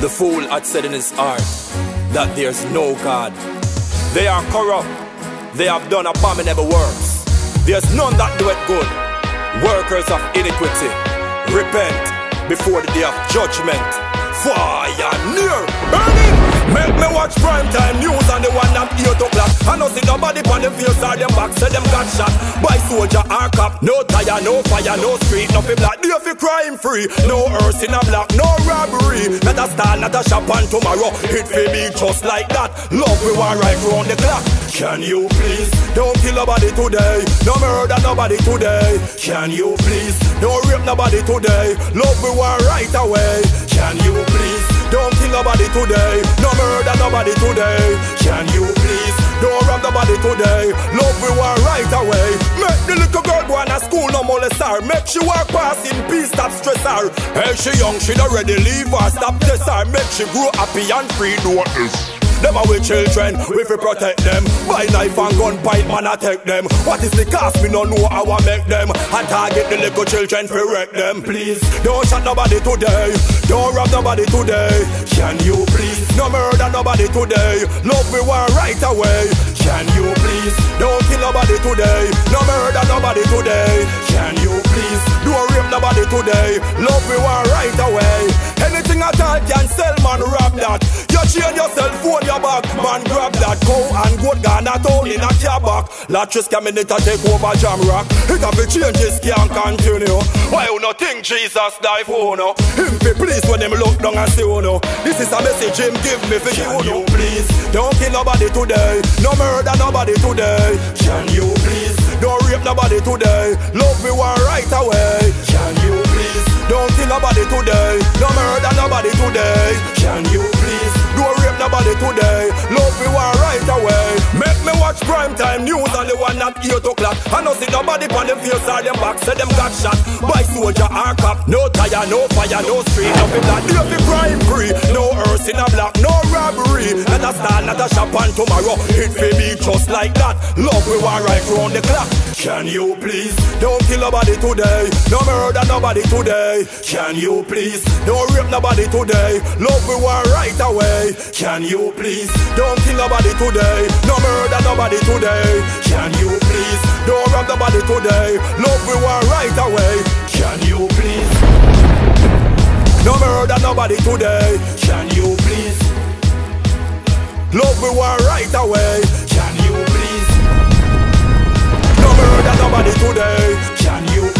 The fool had said in his heart that there's no God. They are corrupt, they have done abominable works. There's none that do it good. Workers of iniquity, repent before the day of judgment. Fire near, burning. Make me watch prime time news and the one that 8 o'clock. I know see nobody on them face or them back, say them got shot by soldier or cop. No tire, no fire, no street, nothing black. Day for crime free, no earth in a block, no robbery. Not a star, not a shop, and tomorrow it will be just like that. Love we want right round the clock. Can you please don't kill nobody today? No murder nobody today. Can you please don't rape nobody today? Love we want right away. Can you today? No murder nobody today. Can you please don't rob nobody today? Love we want right away. Make the little girl go to school no molest her. Make she walk past in peace, stop stress her. Hey, she young, she not ready leave her. Stop this her. Make she grow happy and free. This. Them we children, we fi protect them. Buy knife and gun, pipe man attack them. What is the cost? Me no know how I make them. I target the little children fi wreck them. Please, don't shot nobody today. Don't rob nobody today. Can you please? No murder nobody today. Love me one right away. Can you please? Don't kill nobody today. No murder nobody today. Can you please? Don't rape nobody today. Love me one right away. Anything at all can sell, man, rob that. You change your cell phone, your back, man, grab that. Cow and goat gone at all in a car back. Latches coming in to take over jam rock. It have to change, this can't continue. Why you not think Jesus die for no? Him be please when him look down and see you know. This is a message him give me for you know. please don't kill nobody today, no murder nobody today. Can you please don't rape nobody today? Love me one right away. Don't kill nobody today, no murder nobody today. Can you please don't rape nobody today? Love me one right away. Make me watch prime time news on the one at 8 o'clock. I know see nobody on them face or them back, say them got shot by soldier or cop. No tire, no fire, no street, nothing black. Day for crime free, no earth in a block, no robbery. Not a star, not a shop, and tomorrow it will be just like that. Love we want right round the clock. Can you please don't kill nobody today? No murder nobody today. Can you please don't rape nobody today? Love we want right away. Can you please don't kill nobody today? No murder nobody today. Can you please don't rob nobody today? Love we want right away. Nobody today. Can you please? Love we want right away. Can you please? No murder nobody today. Can you